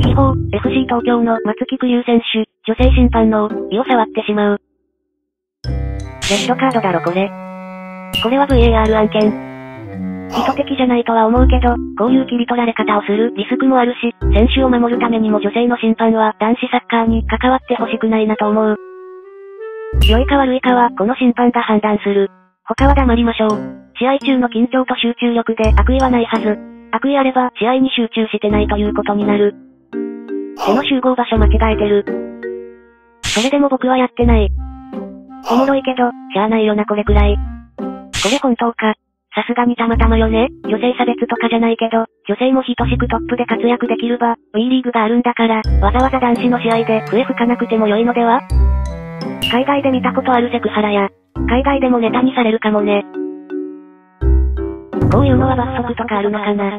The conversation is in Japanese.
秘宝、FC 東京の松木玖生選手、女性審判の、胃を触ってしまう。レッドカードだろこれ。これは VAR 案件。意図的じゃないとは思うけど、こういう切り取られ方をするリスクもあるし、選手を守るためにも女性の審判は男子サッカーに関わってほしくないなと思う。良いか悪いかは、この審判が判断する。他は黙りましょう。試合中の緊張と集中力で悪意はないはず。悪意あれば、試合に集中してないということになる。手の集合場所間違えてる。それでも僕はやってない。おもろいけど、しゃあないよなこれくらい。これ本当か。さすがにたまたまよね。女性差別とかじゃないけど、女性も等しくトップで活躍できる場、WE リーグがあるんだから、わざわざ男子の試合で笛吹かなくても良いのでは？海外で見たことあるセクハラや、海外でもネタにされるかもね。こういうのは罰則とかあるのかな